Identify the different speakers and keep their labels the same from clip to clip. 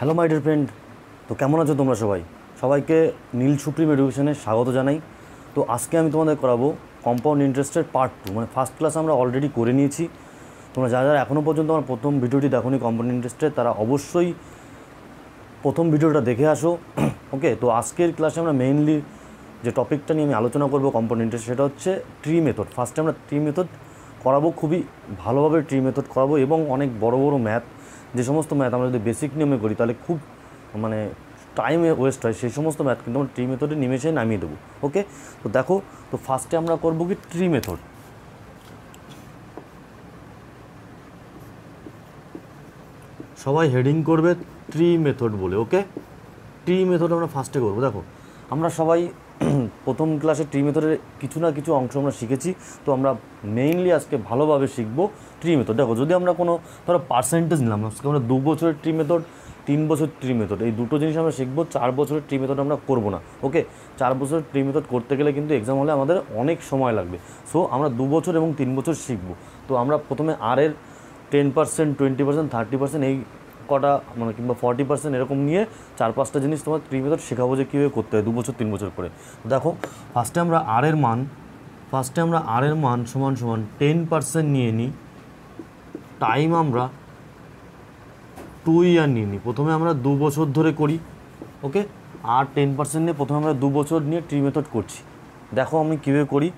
Speaker 1: Hello my dear friend তো কেমন আছো তোমরা সবাই? সবাইকে নীল সুপ্রিম এডুকেশনে স্বাগত জানাই। তো আজকে আমি তোমাদের করাবো কম্পাউন্ড ইন্টারেস্টের পার্ট টু মানে ফার্স্ট ক্লাস আমরা অলরেডি করে নিয়েছি। তোমরা যারা যারা এখনও পর্যন্ত আমার প্রথম ভিডিওটি দেখোনি কম্পাউন্ড ইন্টারেস্টের তারা অবশ্যই প্রথম ভিডিওটা দেখে আসো। ওকে তো আজকের ক্লাসে আমরা মেইনলি যে টপিকটা নিয়ে আমি আলোচনা করব কম্পাউন্ড ইন্টারেস্ট সেটা হচ্ছে ট্রি মেথড ফার্স্টে আমরা ট্রি মেথড করাবো, খুবই ভালোভাবে ট্রি মেথড করাবো এবং অনেক বড় বড় ম্যাথ যে সমস্ত ম্যাথ আমরা যদি বেসিক নিয়মে করি, তাহলে খুব মানে টাইম ওয়েস্ট হয়। সেই সমস্ত ম্যাথ কিন্তু আমরা ট্রি মেথডে নিমেষে নামিয়ে দেবো। ওকে তো দেখো, তো ফার্স্টে আমরা করব কি ট্রি মেথড সবাই হেডিং করবে ট্রি মেথড বলে ওকে ট্রি মেথড আমরা ফার্স্টে করব। দেখো, আমরা সবাই প্রথম ক্লাসে ট্রি মেথডের কিছু না কিছু অংশ আমরা শিখেছি, তো আমরা মেইনলি আজকে ভালোভাবে শিখব ট্রি মেথড দেখো, যদি আমরা কোনো, ধরো পার্সেন্টেজ নিলাম, আজকে আমরা দু বছরের ট্রি মেথড তিন বছর ট্রি মেথড এই দুটো জিনিস আমরা শিখব, চার বছরের ট্রি মেথড আমরা করব না ওকে চার বছরের ট্রি মেথড করতে গেলে কিন্তু এক্সাম হলে আমাদের অনেক সময় লাগবে। সো আমরা দু বছর এবং তিন বছর শিখব। তো আমরা প্রথমে আর এর ten percent twenty percent thirty percent এই কটা মানে কিংবা ফর্টি পার্সেন্ট এরকম নিয়ে চার পাঁচটা জিনিস তোমার ট্রি মেথড শেখাবো যে কীভাবে করতে হয়, দু বছর, তিন বছর করে। দেখো ফার্স্টে আমরা আর এর মান ফার্স্টে আমরা আর এর মান সমান সমান টেন পার্সেন্ট নিয়ে নিই টাইম আমরা টু ইয়ার নিয়ে নিই। প্রথমে আমরা দু বছর ধরে করি ওকে আর টেন পার্সেন্ট নিয়ে প্রথমে আমরা দু বছর নিয়ে ট্রি মেথড করছি। দেখো আমি কীভাবে করি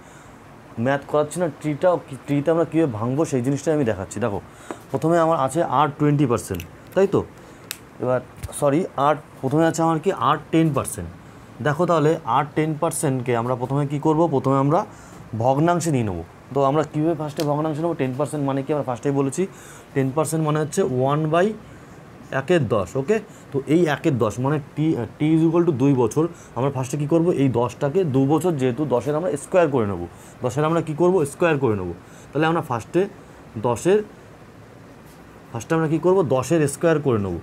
Speaker 1: ম্যাথ করাচ্ছি না ট্রিটা ট্রিতে আমরা কীভাবে ভাঙবো সেই জিনিসটাই আমি দেখাচ্ছি। দেখো, প্রথমে আমার আছে আর টোয়েন্টি পার্সেন্ট তাই তো? এবার সরি আর প্রথমে আছে আমার কি? আর টেন পার্সেন্ট দেখো তাহলে, আর টেন পার্সেন্টকে আমরা প্রথমে কি করব? প্রথমে আমরা ভগ্নাংশে নিয়ে নেব। তো আমরা কীভাবে ফার্স্টে ভগ্নাংশ নেব? টেন পার্সেন্ট মানে কি? আমরা ফার্স্টেই বলেছি। টেন পার্সেন্ট মানে হচ্ছে ওয়ান বাই একের দশ ওকে তো এই একের দশ মানে T T is equal to দুই বছর। আমরা ফার্স্টে কী করব? এই দশটাকে দু বছর যেহেতু দশের আমরা স্কোয়ার করে নেব। দশের আমরা কী করব? স্কোয়ার করে নেব। তাহলে আমরা ফার্স্টে দশের ফার্স্টে আমরা কী করব? দশের স্কোয়ার করে নেব।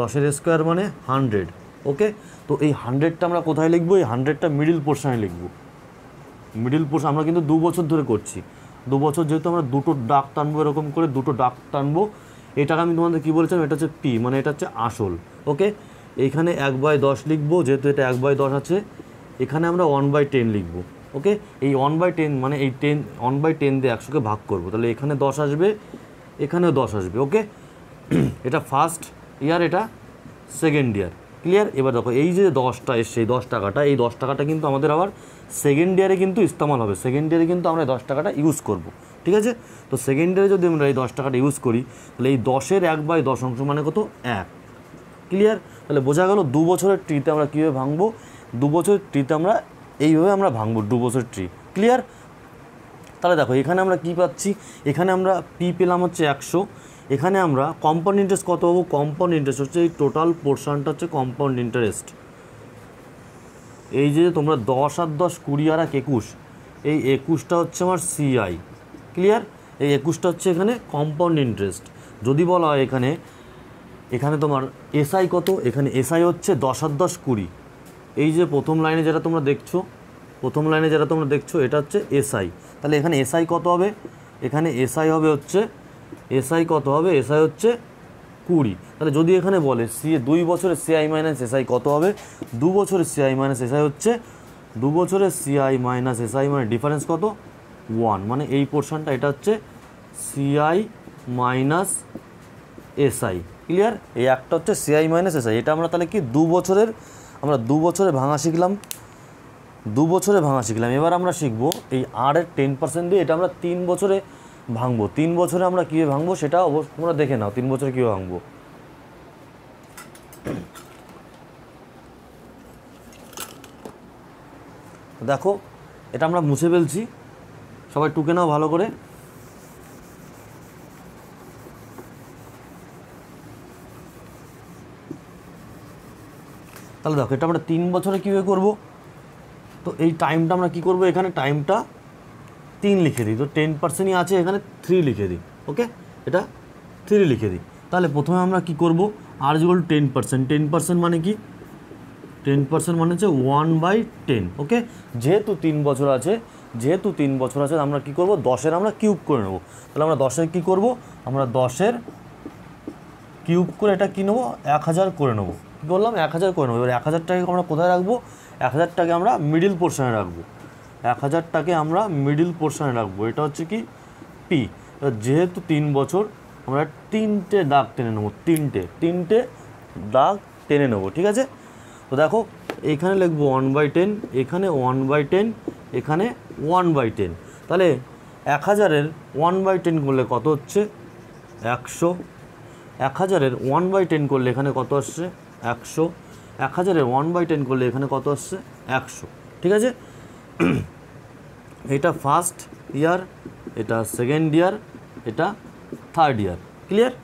Speaker 1: দশের স্কোয়ার মানে হান্ড্রেড ওকে তো এই হান্ড্রেডটা আমরা কোথায় লিখব? এই হান্ড্রেডটা মিডিল পোর্শনে লিখব। মিডিল পোর্শন আমরা কিন্তু দু বছর ধরে করছি। দু বছর যেহেতু আমরা দুটো ডাক টানবো, এরকম করে দুটো ডাক টানবো, এটাকে আমি তোমাদের কী বলেছিলাম? এটা হচ্ছে পি মানে এটা হচ্ছে আসল ওকে এইখানে এক বাই দশ লিখব, যেহেতু এটা এক বাই দশ আছে, এখানে আমরা ওয়ান বাই টেন লিখব ওকে এই ওয়ান বাই টেন মানে এই টেন ওয়ান বাই টেন দিয়ে একশোকে ভাগ করব। তাহলে এখানে দশ আসবে এখানেও দশ আসবে ওকে এটা ফার্স্ট ইয়ার এটা সেকেন্ড ইয়ার ক্লিয়ার এবার দেখো, এই যে দশটা এসছে, এই দশ টাকাটা, এই দশ টাকাটা কিন্তু আমাদের আবার সেকেন্ড ইয়ারে কিন্তু ইস্তেমাল হবে। সেকেন্ড ইয়ারে কিন্তু আমরা দশ টাকাটা ইউজ করব, ঠিক আছে? তো সেকেন্ড ইয়ারে যদি আমরা এই দশ টাকাটা ইউজ করি, তাহলে এই দশের এক বাই দশ অংশ মানে কত? এক ক্লিয়ার তাহলে বোঝা গেল দু বছরের ট্রিতে আমরা কীভাবে ভাঙবো? দু বছরের ট্রিতে আমরা এইভাবে আমরা ভাঙবো, দু বছরের ট্রি ক্লিয়ার তাহলে দেখো, এখানে আমরা কি পাচ্ছি? এখানে আমরা পি পেলাম হচ্ছে একশো। এখানে আমরা কম্পাউন্ড ইন্টারেস্ট কত পাবো? কম্পাউন্ড ইন্টারেস্ট হচ্ছে এই টোটাল পোর্শনটা হচ্ছে কম্পাউন্ড ইন্টারেস্ট এই যে তোমরা দশ আর দশ কুড়ি আর এক একুশ, এই একুশটা হচ্ছে আমার সিআই ক্লিয়ার এই একুশটা হচ্ছে এখানে কম্পাউন্ড ইন্টারেস্ট যদি বলা হয় এখানে এখানে তোমার এসআই কত? এখানে এসআই হচ্ছে দশ আর দশ কুড়ি। এই যে প্রথম লাইনে যেটা তোমরা দেখছ প্রথম লাইনে যেটা তোমরা দেখছ, এটা হচ্ছে এসআই তাহলে এখানে এসআই কত হবে? এখানে এসআই হবে হচ্ছে এসআই কত হবে? এসআই হচ্ছে কুড়ি। তাহলে যদি এখানে বলে সি দুই বছরের সিআই মাইনাস এসআই কত হবে? দু বছরের সিআই মাইনাস এসআই হচ্ছে, দু বছরের সিআই মাইনাস এসআই মানে ডিফারেন্স কত? ওয়ান মানে এই পোর্শনটা এটা হচ্ছে সিআই মাইনাস এসআই ক্লিয়ার এই একটা হচ্ছে সিআই মাইনাস এসআই এটা আমরা তাহলে কি, দু বছরের, আমরা দু বছরে ভাঙা শিখলাম। দু বছরে ভাঙা শিখলাম। এবার আমরা শিখব এই আর এর টেন পার্সেন্ট দিয়ে এটা আমরা তিন বছরে ভাঙবো। তিন বছরে আমরা কীভাবে ভাঙবো সেটা তোমরা দেখে নাও, তিন বছরে কীভাবে ভাঙবো। দেখো, এটা আমরা মুছে ফেলছি। সবাই টুকে নাও ভালো করে। তাহলে দেখো, এটা আমরা তিন বছরে কীভাবে করব? তো এই টাইমটা আমরা কী করব? এখানে টাইমটা তিন লিখে দিই। তো টেন পার্সেন্টই আছে, এখানে থ্রি লিখে দিই। ওকে এটা থ্রি লিখে দিই। তাহলে প্রথমে আমরা কি করব? R equal ten percent ten percent মানে কি? টেন পার্সেন্ট মানে হচ্ছে ওয়ান বাই টেন ওকে যেহেতু তিন বছর আছে, যেহেতু তিন বছর আছে, আমরা কি করব? দশের আমরা কিউব করে নেব। তাহলে আমরা দশের কি করব? আমরা দশের কিউব করে এটা কী নেব? এক হাজার করে নেব। কী করলাম? এক হাজার করে নেব। এবার এক হাজার টাকাকে আমরা কোথায় রাখব? এক হাজার টাকা আমরা মিডিল পোর্শনে রাখব। এক হাজারটাকে আমরা মিডিল পোর্শনে রাখব। এটা হচ্ছে কি? পি যেহেতু তিন বছর, আমরা তিনটে দাগ টেনে নেব, তিনটে তিনটে দাগ টেনে নেব, ঠিক আছে? তো দেখো, এখানে লিখব ওয়ান বাই টেন এখানে ওয়ান বাই টেন এখানে ওয়ান বাই টেন তাহলে এক হাজারের ওয়ান বাই টেন করলে কত হচ্ছে? একশো। এক হাজারের ওয়ান বাই টেন করলে এখানে কত আসছে? একশো। এক হাজারের ওয়ান বাই টেন করলে এখানে কত আসছে? একশো। ঠিক আছে? এটা ফার্স্ট ইয়ার এটা সেকেন্ড ইয়ার এটা থার্ড ইয়ার ক্লিয়ার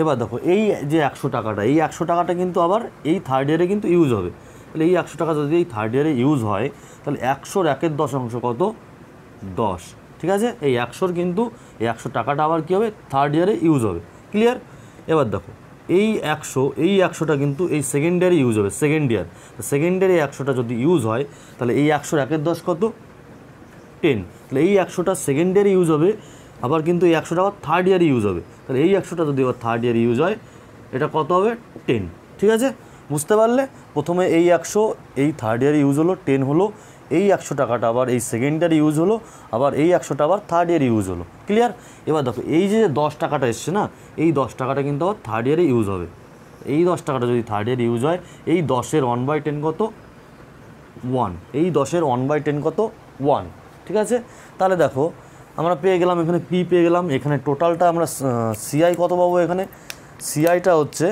Speaker 1: এবার দেখো, এই যে একশো টাকাটা, এই একশো টাকাটা কিন্তু আবার এই থার্ড ইয়ারে কিন্তু ইউজ হবে। তাহলে এই একশো টাকা যদি এই থার্ড ইয়ারে ইউজ হয়, তাহলে একশোর একের দশাংশ কত? দশ। ঠিক আছে? এই একশোর কিন্তু, এই একশো টাকাটা আবার কী হবে? থার্ড ইয়ারে ইউজ হবে। ক্লিয়ার এবার দেখো এই একশো, এই একশোটা কিন্তু এই সেকেন্ড ইয়ারে ইউজ হবে সেকেন্ড ইয়ার সেকেন্ড ইয়ারে একশোটা যদি ইউজ হয়, তাহলে এই একশোর একের দশ কত? টেন তাহলে এই একশোটা সেকেন্ড ইয়ারে ইউজ হবে, আবার কিন্তু এই একশোটা আবার থার্ড ইয়ারে ইউজ হবে। তাহলে এই একশোটা যদি আবার থার্ড ইয়ারে ইউজ হয়, এটা কত হবে? টেন ঠিক আছে? বুঝতে পারলে? প্রথমে এই একশো, এই থার্ড ইয়ারে ইউজ হলো টেন হলো এই একশো টাকাটা আবার এই সেকেন্ড ইয়ার ইউজ হলো, আবার এই একশোটা আবার থার্ড ইয়ারে ইউজ হলো। ক্লিয়ার এবার দেখো, এই যে দশ টাকাটা এসছে না, এই দশ টাকাটা কিন্তু আবার থার্ড ইয়ারে ইউজ হবে। এই দশ টাকাটা যদি থার্ড ইয়ার ইউজ হয়, এই দশের ওয়ান বাই টেন কত? ওয়ান এই দশের ওয়ান বাই টেন কত? ওয়ান ঠিক আছে? তাহলে দেখো, আমরা পেয়ে গেলাম এখানে পি পেয়ে গেলাম। এখানে টোটালটা আমরা সিআই কত পাবো এখানে? সিআইটা হচ্ছে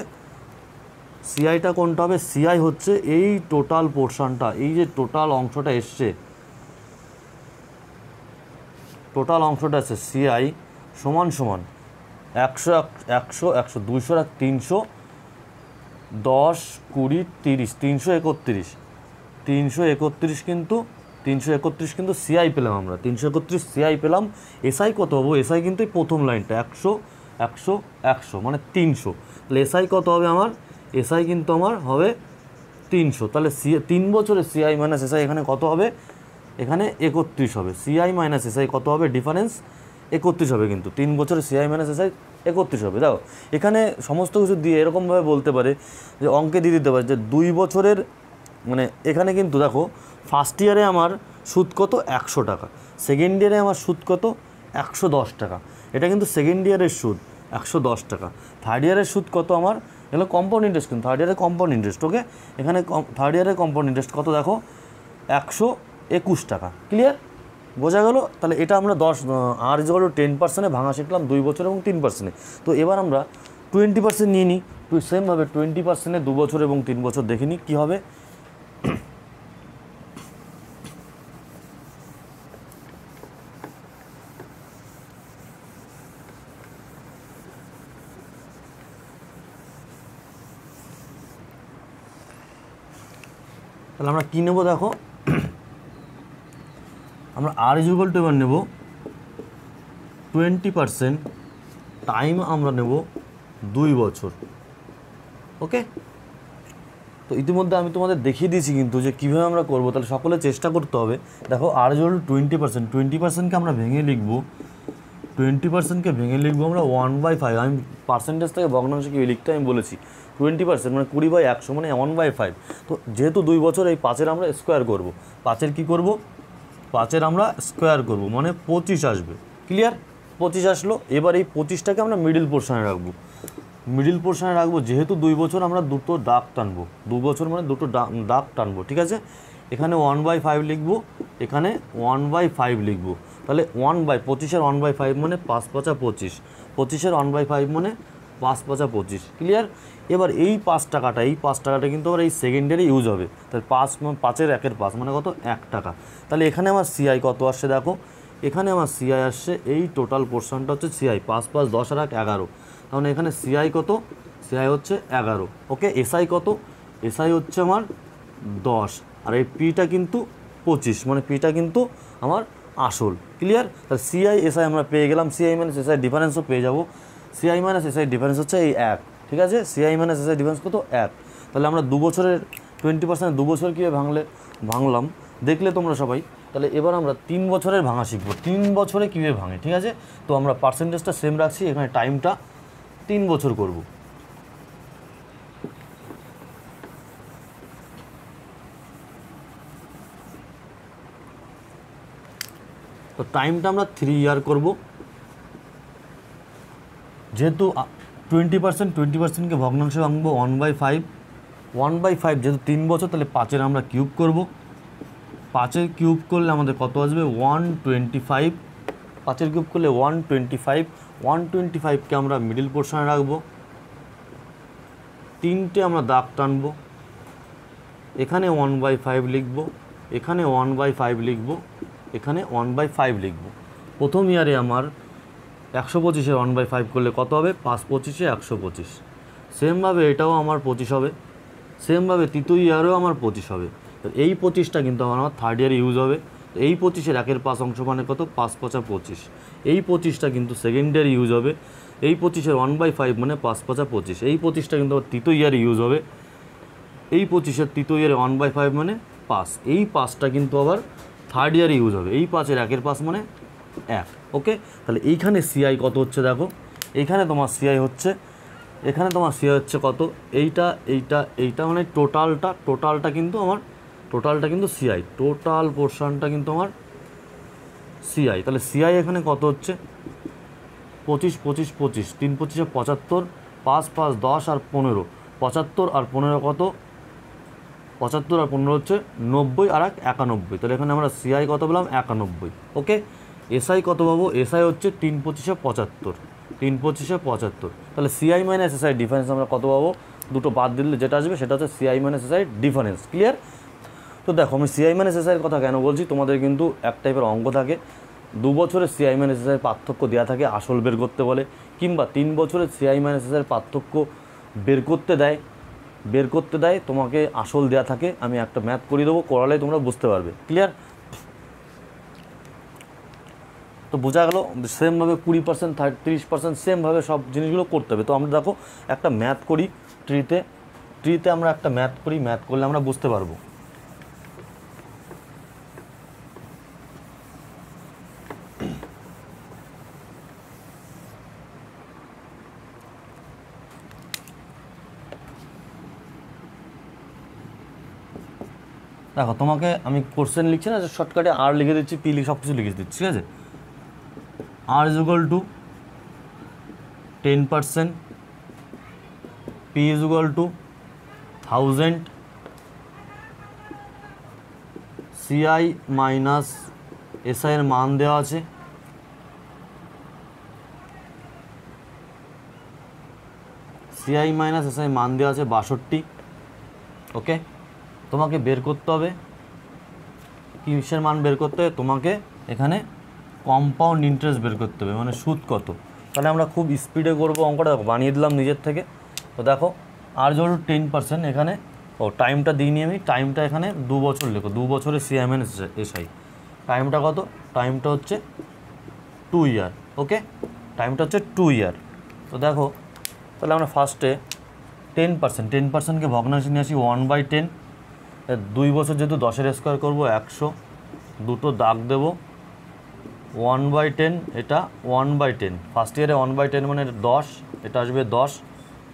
Speaker 1: সিআইটা কোনটা হবে? সিআই হচ্ছে এই টোটাল পোর্শনটা এই যে টোটাল অংশটা এসছে। টোটাল অংশটা আছে সিআই সমান সমান একশো এক- একশো একশো, দুইশো এক তিনশো, দশ, কুড়ি, তিরিশ, তিনশো একত্রিশ। তিনশো একত্রিশ কিন্তু, তিনশো একত্রিশ কিন্তু সিআই পেলাম আমরা। তিনশো একত্রিশ সিআই পেলাম এসআই কত হব? এসআই কিন্তু এই প্রথম লাইনটা, একশো একশো একশো মানে তিনশো। তাহলে এসআই কত হবে আমার? এসআই কিন্তু আমার হবে তিনশো। তাহলে সি তিন বছরের সিআই মাইনাস এসআই এখানে কত হবে? এখানে একত্রিশ হবে। সিআই মাইনাস এসআই কত হবে? ডিফারেন্স একত্রিশ হবে কিন্তু। তিন বছরের সিআই মাইনাস এসআই একত্রিশ হবে। দেখো, এখানে সমস্ত কিছু দিয়ে এরকমভাবে বলতে পারে যে, অঙ্কে দিয়ে দিতে পারে যে, দুই বছরের মানে এখানে কিন্তু দেখো ফার্স্ট ইয়ারে আমার সুদ কত? একশো টাকা। সেকেন্ড ইয়ারে আমার সুদ কত? একশো দশ টাকা। এটা কিন্তু সেকেন্ড ইয়ারের সুদ, একশো দশ টাকা। থার্ড ইয়ারের সুদ কত আমার? এগুলো কম্পাউন্ড ইন্টারেস্ট কিন্তু থার্ড ইয়ারে কম্পাউন্ড ইন্টারেস্ট ওকে এখানে থার্ড ইয়ারে কম্পাউন্ড ইন্টারেস্ট কত দেখো? একশো একুশ টাকা ক্লিয়ার বোঝা গেল? তাহলে এটা আমরা দশ আর যে ইজগল টেন পার্সেন্টে ভাঙা শিখলাম, দুই বছর এবং তিন পার্সেন্টে তো এবার আমরা টোয়েন্টি পার্সেন্ট নিয়ে নিই সেমভাবে টোয়েন্টি পার্সেন্টে দু বছর এবং তিন বছর দেখে নিই কী হবে? তাহলে আমরা কী নেব দেখো? আমরা আর ইজুগল টু এবার নেব টোয়েন্টি পারসেন্ট টাইম আমরা নেব দুই বছর। ওকে তো ইতিমধ্যে আমি তোমাদের দেখিয়ে দিয়েছি কিন্তু যে কীভাবে আমরা করব, তাহলে সকলে চেষ্টা করতে হবে। দেখো R equal twenty percent twenty পার্সেন্টকে আমরা ভেঙে লিখব টোয়েন্টি পার্সেন্টকে ভেঙে লিখব আমরা ওয়ান বাই ফাইভ আমি পার্সেন্টেজ থেকে ভগ্নাংশে কী লিখতে আমি বলেছি টোয়েন্টি পার্সেন্ট মানে কুড়ি বাই একশো মানে ওয়ান বাই ফাইভ তো যেহেতু দুই বছর এই পাঁচের আমরা স্কোয়ার করব, পাঁচের কি করব? পাঁচের আমরা স্কোয়ার করব মানে পঁচিশ আসবে। ক্লিয়ার পঁচিশ আসলো, এবার এই পঁচিশটাকে আমরা মিডিল পোর্শনে রাখব। মিডিল পোর্শনে রাখব, যেহেতু দুই বছর আমরা দুটো দাগ টানবো। দু বছর মানে দুটো দাগ টানবো, ঠিক আছে? এখানে ওয়ান বাই ফাইভ লিখব, এখানে ওয়ান বাই ফাইভ লিখব। তাহলে ওয়ান বাই পঁচিশের ওয়ান বাই ফাইভ মানে পাঁচ পাঁচা পঁচিশ। পঁচিশের ওয়ান বাই ফাইভ মানে পাঁচ পাঁচা পঁচিশ ক্লিয়ার এবার এই পাঁচ টাকাটা, এই পাঁচ টাকাটা কিন্তু আবার এই সেকেন্ডারি ইউজ হবে। তাহলে পাঁচ পাঁচের একের পাঁচ মানে কত? এক টাকা। তাহলে এখানে আমার সিআই কত আসছে দেখো? এখানে আমার সিআই আসছে, এই টোটাল পোর্শনটা হচ্ছে সিআই পাঁচ পাঁচ দশ আর এক এগারো। তাহলে এখানে সিআই কত? সিআই হচ্ছে এগারো। ওকে এসআই কত? এসআই হচ্ছে আমার দশ। আর এই পিটা কিন্তু পঁচিশ মানে পিটা কিন্তু আমার আসল। ক্লিয়ার তাহলে সিআই এসআই আমরা পেয়ে গেলাম। সিআই মাইনাস এসআই ডিফারেন্সও পেয়ে যাব। সিআই মাইনাস এসআই ডিফারেন্স হচ্ছে এই এক। ঠিক আছে? সিআই মাইনাস এসআই ডিফারেন্স কত? এক। তাহলে আমরা দু বছরের টোয়েন্টি পার্সেন্ট দু বছর কীভাবে ভাঙলে, ভাঙলাম? দেখলে তোমরা সবাই। তাহলে এবার আমরা তিন বছরের ভাঙা শিখব। তিন বছরে কীভাবে ভাঙে? ঠিক আছে? তো আমরা পার্সেন্টেজটা সেম রাখছি। এখানে টাইমটা তিন বছর করব। তো টাইমটা আমরা থ্রি ইয়ার করব। যেহেতু টোয়েন্টি পার্সেন্ট টোয়েন্টি পার্সেন্টকে ভগ্নাংশে ভাঙবো one by five one by five যেহেতু তিন বছর, তাহলে পাঁচের আমরা কিউব করব। পাঁচের কিউব করলে আমাদের কত আসবে? ওয়ান টোয়েন্টি ফাইভ পাঁচের কিউব করলে one twenty five one twenty ফাইভকে আমরা মিডিল পোর্শনে রাখব। তিনটে আমরা দাগ টানবো। এখানে ওয়ান বাই ফাইভ লিখব। এখানে ওয়ান বাই ফাইভ লিখব। এখানে ওয়ান বাই ফাইভ লিখব। প্রথম ইয়ারে আমার একশো পঁচিশে ওয়ান বাই ফাইভ করলে কত হবে? পাঁচ পঁচিশে একশো পঁচিশ। সেমভাবে এটাও আমার পঁচিশ হবে। সেমভাবে তৃতীয় ইয়ারেও আমার পঁচিশ হবে। তো এই পঁচিশটা কিন্তু আমার আমার থার্ড ইয়ারে ইউজ হবে। এই পঁচিশের একের পাঁচ অংশ মানে কত? পাঁচ পঁচা পঁচিশ। এই পঁচিশটা কিন্তু সেকেন্ড ইয়ারে ইউজ হবে। এই পঁচিশের ওয়ান বাই ফাইভ মানে পাঁচ পঁচা পঁচিশ। এই পঁচিশটা কিন্তু আবার তৃতীয় ইয়ারে ইউজ হবে। এই পঁচিশের তৃতীয় ইয়ারে ওয়ান বাই ফাইভ মানে পাস এই পাসটা কিন্তু আবার থার্ড ইয়ারে ইউজ হবে। এই পাঁচের একের পাস মানে এক ওকে তাহলে এইখানে সিআই কত হচ্ছে দেখো? এইখানে তোমার সিআই হচ্ছে, এখানে তোমার সিআই হচ্ছে কত? এইটা এইটা এইটা মানে টোটালটা টোটালটা কিন্তু আমার টোটালটা কিন্তু সিআই টোটাল পোর্শনটা কিন্তু আমার সিআই তাহলে সিআই এখানে কত হচ্ছে? পঁচিশ পঁচিশ পঁচিশ। তিন পঁচিশে পঁচাত্তর, পাঁচ পাঁচ, দশ আর পনেরো। পঁচাত্তর আর পনেরো কত? পঁচাত্তর আর পনেরো হচ্ছে নব্বই আর এক একানব্বই। তাহলে এখানে আমরা সিআই কত পেলাম? একানব্বই। ওকে? এসআই কত পাবো? এসআই হচ্ছে তিন পঁচিশে পঁচাত্তর। তিন পঁচিশে পঁচাত্তর। তাহলে সিআই মাইনাস এসআই ডিফারেন্স আমরা কত পাবো? দুটো বাদ দিলে যেটা আসবে সেটা হচ্ছে CI minus SI difference clear তো দেখো, আমি সিআই মাইনাস এসআইয়ের কথা কেন বলছি? তোমাদের কিন্তু এক টাইপের অঙ্ক থাকে। দু বছরের সিআই মাইনাস এসআইয়ের পার্থক্য দেওয়া থাকে, আসল বের করতে বলে, কিংবা তিন বছরের সিআই মাইনাস এসআইয়ের পার্থক্য বের করতে দেয়। বের করতে দেয়, তোমাকে আসল দেয়া থাকে, আমি একটা ম্যাথ করিয়ে দেবো, করালে তোমরা বুঝতে পারবে। ক্লিয়ার তো বোঝা গেল, সেমভাবে কুড়ি পার্সেন্ট থার্টি তিরিশ পার্সেন্ট সেমভাবে সব জিনিসগুলো করতে হবে। তো আমরা দেখো, একটা ম্যাথ করি ট্রিতে ট্রিতে আমরা একটা ম্যাথ করি ম্যাথ করলে আমরা বুঝতে পারব। দেখো, তোমাকে আমি কোশ্চেন লিখছি না শর্টকাটে আর লিখে দিচ্ছি পি লিখে সব কিছু লিখে দিচ্ছি, ঠিক আছে? R is equal to ten percent P is equal to thousand CI minus SI এর মান দেওয়া আছে। সিআই মাইনাস এসআই মান দেওয়া আছে বাষট্টি ওকে তোমাকে বের করতে হবে। কিসের মান বের করতে হবে? তোমাকে এখানে কম্পাউন্ড ইন্টারেস্ট বের করতে হবে মানে সুদ কত। তাহলে আমরা খুব স্পিডে করব অঙ্কটা। বানিয়ে দিলাম নিজের থেকে। তো দেখো, আর ধরো টেন পার্সেন্ট এখানে, ও টাইমটা দিইনি আমি টাইমটা এখানে দু বছর লেখো। দু বছরে সিএমএন এসআই টাইমটা কত? টাইমটা হচ্ছে টু ইয়ার ওকে টাইমটা হচ্ছে টু ইয়ার তো দেখো, তাহলে আমরা ফার্স্টে টেন পার্সেন্ট টেন পার্সেন্টকে ভগ্নাংশে নিয়ে আসি ওয়ান বাই টেন দুই বছর যেহেতু দশের স্কোয়ার করব, একশো, দুটো দাগ দেবো। ওয়ান বাই টেন এটা ওয়ান বাই টেন ফার্স্ট ইয়ারে ওয়ান বাই টেন মানে দশ, এটা আসবে দশ,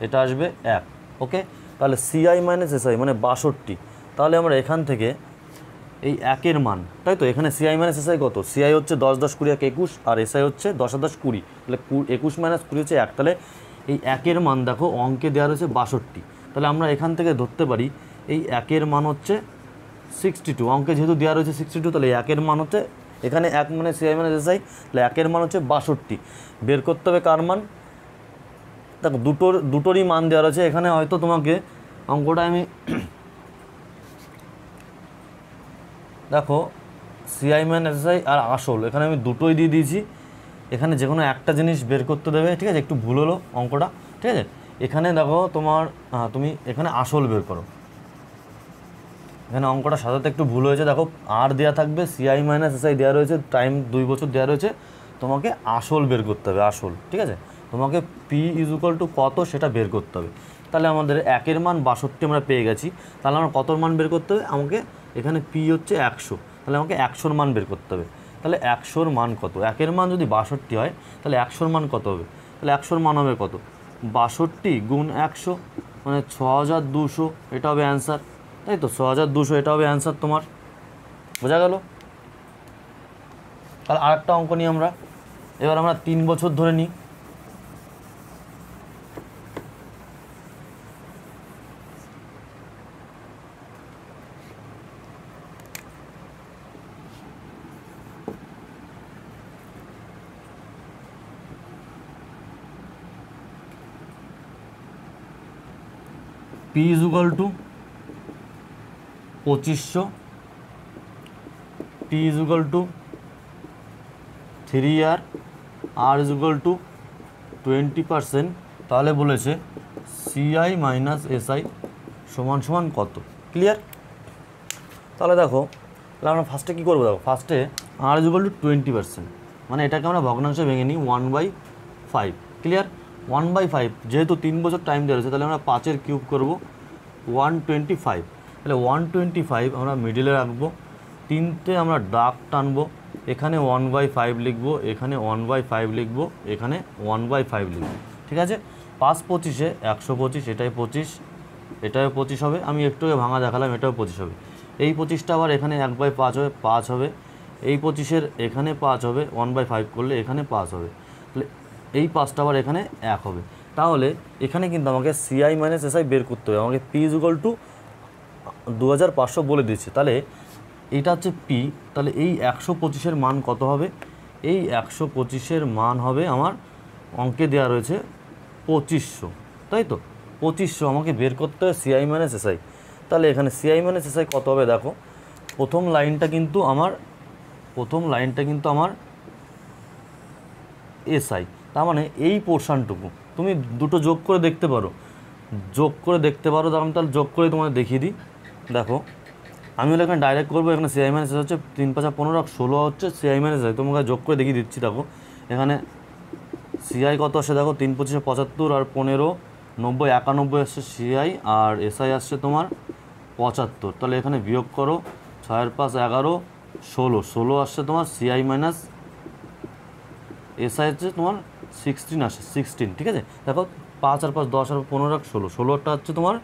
Speaker 1: এটা আসবে এক ওকে তাহলে সিআই মাইনাস এসআই মানে বাষট্টি। তাহলে আমরা এখান থেকে এই একের মান, তাই তো? এখানে সিআই মাইনাস এসআই কত? সিআই হচ্ছে দশ দশ কুড়ি এক একুশ, আর এসআই হচ্ছে দশ দশ কুড়ি। তাহলে একুশ মাইনাস কুড়ি হচ্ছে এক। তাহলে এই একের মান দেখো, অঙ্কে দেওয়া রয়েছে বাষট্টি। তাহলে আমরা এখান থেকে ধরতে পারি এই একের মান হচ্ছে সিক্সটি টু অঙ্কে যেহেতু দেওয়া রয়েছে সিক্সটি টু তাহলে একের মান হচ্ছে, এখানে এক মানে সিআই মানে এসআই তাহলে একের মান হচ্ছে বাষট্টি। বের করতে হবে কার মান? দেখো, দুটোর, দুটোরই মান দেওয়া রয়েছে। এখানে হয়তো তোমাকে অঙ্কটা আমি দেখো সিআই ম্যান এসআই আর আসল। এখানে আমি দুটোই দিয়ে দিয়েছি। এখানে যে কোনো একটা জিনিস বের করতে দেবে, ঠিক আছে? একটু ভুল হলো অঙ্কটা, ঠিক আছে? এখানে দেখো তোমার তুমি এখানে আসল বের করো। এখানে অঙ্কটা সাজাতে একটু ভুল হয়েছে। দেখো আর দেওয়া থাকবে সিআই মাইনাস এসআই দেওয়া রয়েছে টাইম দুই বছর দেওয়া রয়েছে। তোমাকে আসল বের করতে হবে, আসল, ঠিক আছে? তোমাকে পি ইজ ইকুয়াল টু কত সেটা বের করতে হবে। তাহলে আমাদের একের মান বাষট্টি আমরা পেয়ে গেছি। তাহলে আমার কত মান বের করতে হবে? আমাকে এখানে পি হচ্ছে একশো। তাহলে আমাকে একশোর মান বের করতে হবে। তাহলে একশোর মান কত? একের মান যদি বাষট্টি হয়, তাহলে একশোর মান কত হবে? তাহলে একশোর মান হবে কত? বাষট্টি গুণ একশো মানে ছ হাজার দুশো, এটা হবে অ্যান্সার তাই তো, ছ হাজার দুশো, এটা হবে অ্যান্সার তোমার। বোঝা গেল? তাহলে আরেকটা অঙ্ক নিই আমরা। এবার আমরা তিন বছর ধরে নিই। পি ইজ ইকুয়াল টু পঁচিশশো T is equal to three R R is to twenty percent তাহলে বলেছে সিআই মাইনাস এসআই সমান সমান কত? ক্লিয়ার তাহলে দেখো, তাহলে আমরা ফার্স্টে কী করব দেখো? ফার্স্টে R is to twenty percent মানে এটাকে আমরা ভগ্নাংশে ভেঙে নিই one by five clear one by five যেহেতু তিন বছর টাইম দেওয়া রয়েছে, তাহলে আমরা পাঁচের কিউব করব ওয়ান টোয়েন্টি ফাইভ তাহলে ওয়ান টোয়েন্টি ফাইভ আমরা মিডিলে রাখব। তিনটে আমরা ডাক টানবো। এখানে ওয়ান বাই ফাইভ লিখব, এখানে ওয়ান বাই ফাইভ লিখব, এখানে ওয়ান বাই ফাইভ লিখব। ঠিক আছে? পাঁচ পঁচিশে একশো পঁচিশ, এটাই পঁচিশ, এটাও পঁচিশ হবে। আমি একটু ভাঙা দেখালাম, এটাও পঁচিশ হবে। এই পঁচিশটা আবার এখানে এক বাই পাঁচ হবে পাঁচ হবে। এই পঁচিশের এখানে পাঁচ হবে ওয়ান বাই ফাইভ করলে এখানে পাঁচ হবে। তাহলে এই পাঁচটা আবার এখানে এক হবে। তাহলে এখানে কিন্তু আমাকে সিআই মাইনাস এসআই বের করতে হবে। আমাকে পি ইজুগাল টু দু হাজার পাঁচশো বলে দিচ্ছে তাহলে এটা হচ্ছে পি তাহলে এই একশো পঁচিশের মান কত হবে? এই একশো পঁচিশের মান হবে আমার অঙ্কে দেওয়া রয়েছে পঁচিশশো। তাই তো? পঁচিশশো আমাকে বের করতে হবে সিআই মাইনাস এসআই তাহলে এখানে সিআই মাইনাস এসআই কত হবে দেখো? প্রথম লাইনটা কিন্তু আমার, প্রথম লাইনটা কিন্তু আমার এসআই তার মানে এই পোর্শনটুকু তুমি দুটো যোগ করে দেখতে পারো। যোগ করে দেখতে পারো তাহলে যোগ করে তোমাদের দেখিয়ে দিই। দেখো, আমি হলে এখানে ডাইরেক্ট করব, এখানে সিআই মাইনাস হচ্ছে তিন পাঁচা পনেরো ষোলো হচ্ছে সিআই মাইনাস তোমাকে যোগ করে দেখিয়ে দিচ্ছি, দেখো। এখানে সিআই কত আসছে দেখো, তিন পঁচিশে পঁচাত্তর আর পনেরো, নব্বই, একানব্বই আসছে সিআই আর এসআই আসছে তোমার পঁচাত্তর। তাহলে এখানে বিয়োগ করো, ছয়ের পাঁচ এগারো, ষোলো ষোলো আসছে তোমার সিআই মাইনাস এসআই হচ্ছে তোমার সিক্সটিন আসে সিক্সটিন ঠিক আছে? দেখো, পাঁচ আর পাঁচ দশ আর পনেরো আর ষোলো, ষোলোটা হচ্ছে তোমার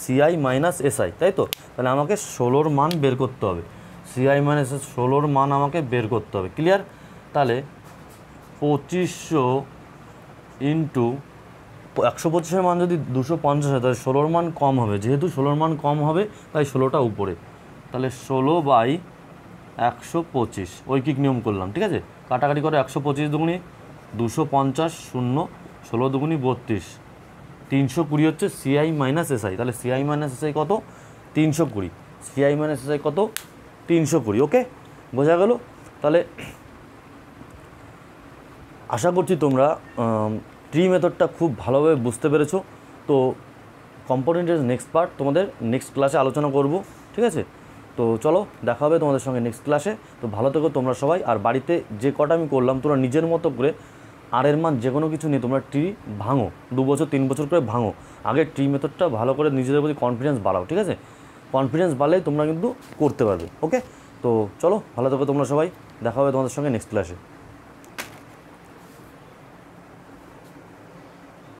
Speaker 1: সিআই মাইনাস এসআই তাই তো? তাহলে আমাকে ষোলোর মান বের করতে হবে। সিআই মাইনাস ষোলোর মান আমাকে বের করতে হবে। ক্লিয়ার তাহলে পঁচিশশো ইন্টু একশো পঁচিশের মান যদি দুশো পঞ্চাশ হয়, তাহলে ষোলোর মান কম হবে। যেহেতু ষোলোর মান কম হবে, তাই ষোলোটা উপরে। তাহলে ষোলো বাই একশো পঁচিশ, ঐকিক নিয়ম করলাম, ঠিক আছে? কাটাকাটি করে, একশো পঁচিশ দুগুনি দুশো পঞ্চাশ শূন্য, ষোলো দুগুনি বত্রিশ। তিনশো কুড়ি হচ্ছে সিআই মাইনাস এসআই তাহলে সিআই মাইনাস এসআই কত? তিনশো কুড়ি। সিআই মাইনাস এসআই কত? তিনশো কুড়ি ওকে বোঝা গেল? তাহলে আশা করছি তোমরা ট্রি মেথডটা খুব ভালোভাবে বুঝতে পেরেছ। তো কম্পোনেন্ট কম্পোনেন্টের নেক্সট পার্ট তোমাদের নেক্সট ক্লাসে আলোচনা করব, ঠিক আছে? তো চলো, দেখা হবে তোমাদের সঙ্গে নেক্সট ক্লাসে তো ভালো থেকো তোমরা সবাই, আর বাড়িতে যে কটা আমি করলাম তোমরা নিজের মতো করে আর এর মান যে কোনো কিছু নিয়ে তোমরা ট্রি ভাঙো, দু বছর, তিন বছর করে ভাঙো। আগে ট্রি মেথডটা ভালো করে নিজেদের প্রতি কনফিডেন্স বাড়াও, ঠিক আছে? কনফিডেন্স বাড়লেই তোমরা কিন্তু করতে পারবে ওকে তো চলো, ভালো থাকবে তোমরা সবাই, দেখা হবে তোমাদের সঙ্গে নেক্সট ক্লাসে